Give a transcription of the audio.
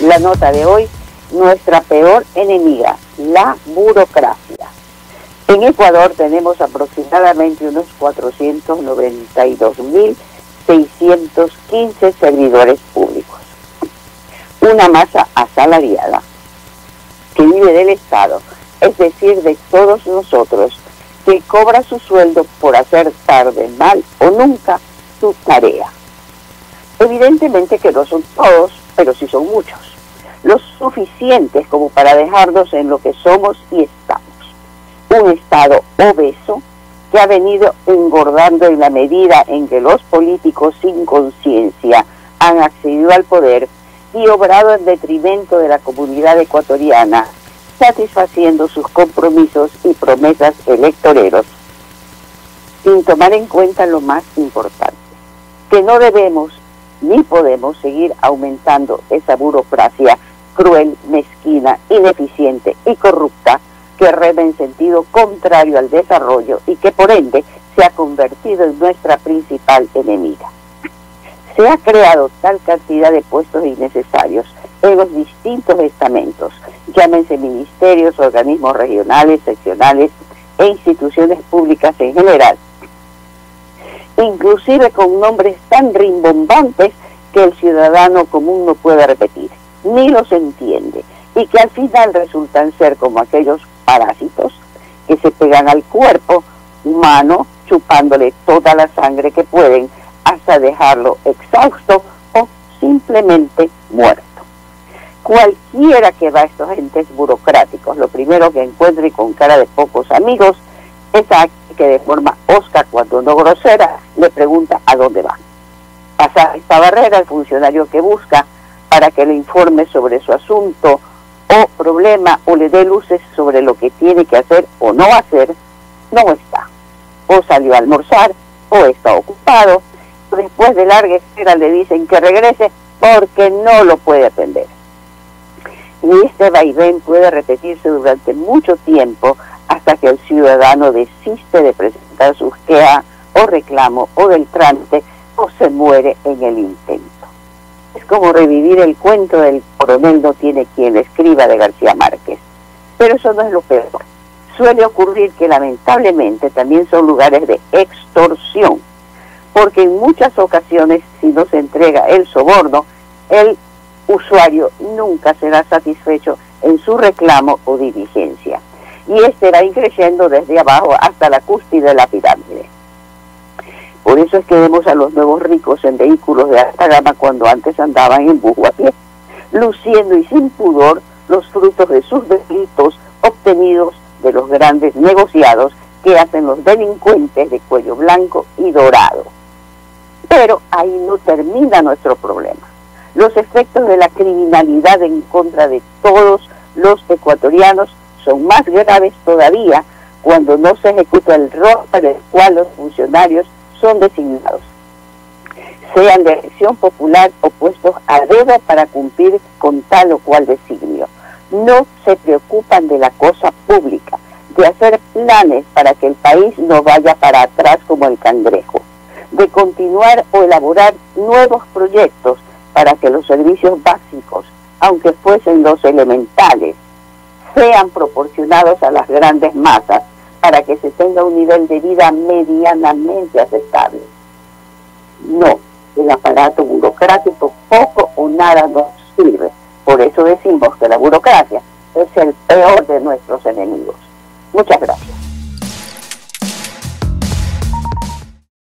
La nota de hoy, nuestra peor enemiga, la burocracia. En Ecuador tenemos aproximadamente unos 492.615 servidores públicos. Una masa asalariada que vive del Estado, es decir, de todos nosotros, que cobra su sueldo por hacer tarde, mal o nunca su tarea. Evidentemente que no son todos, pero sí son muchos, los suficientes como para dejarnos en lo que somos y estamos. Un Estado obeso que ha venido engordando en la medida en que los políticos sin conciencia han accedido al poder y obrado en detrimento de la comunidad ecuatoriana, satisfaciendo sus compromisos y promesas electoreros, sin tomar en cuenta lo más importante, que no debemos ni podemos seguir aumentando esa burocracia cruel, mezquina, ineficiente y corrupta que rema en sentido contrario al desarrollo y que por ende se ha convertido en nuestra principal enemiga. Se ha creado tal cantidad de puestos innecesarios en los distintos estamentos, llámense ministerios, organismos regionales, seccionales e instituciones públicas en general, inclusive con nombres tan rimbombantes que el ciudadano común no puede repetir, ni los entiende, y que al final resultan ser como aquellos parásitos que se pegan al cuerpo humano chupándole toda la sangre que pueden hasta dejarlo exhausto o simplemente muerto. Cualquiera que va a estos entes burocráticos, lo primero que encuentre con cara de pocos amigos es a que de forma osca, cuando no grosera, le pregunta a dónde va. Pasa esta barrera el funcionario que busca para que le informe sobre su asunto o problema o le dé luces sobre lo que tiene que hacer o no hacer, no está. O salió a almorzar, o está ocupado, después de larga espera le dicen que regrese porque no lo puede atender. Y este vaivén puede repetirse durante mucho tiempo que el ciudadano desiste de presentar su queja o reclamo o del trámite o se muere en el intento. Es como revivir el cuento del coronel no tiene quien escriba de García Márquez. Pero eso no es lo peor. Suele ocurrir que lamentablemente también son lugares de extorsión, porque en muchas ocasiones si no se entrega el soborno, el usuario nunca será satisfecho en su reclamo o diligencia. Y este va increciendo desde abajo hasta la cúspide de la pirámide. Por eso es que vemos a los nuevos ricos en vehículos de alta gama cuando antes andaban en bujo a pie, luciendo y sin pudor los frutos de sus delitos obtenidos de los grandes negociados que hacen los delincuentes de cuello blanco y dorado. Pero ahí no termina nuestro problema. Los efectos de la criminalidad en contra de todos los ecuatorianos son más graves todavía cuando no se ejecuta el rol para el cual los funcionarios son designados, sean de elección popular o puestos a dedo para cumplir con tal o cual designio. No se preocupan de la cosa pública, de hacer planes para que el país no vaya para atrás como el cangrejo, de continuar o elaborar nuevos proyectos para que los servicios básicos, aunque fuesen los elementales, sean proporcionados a las grandes masas para que se tenga un nivel de vida medianamente aceptable. No, el aparato burocrático poco o nada nos sirve. Por eso decimos que la burocracia es el peor de nuestros enemigos. Muchas gracias.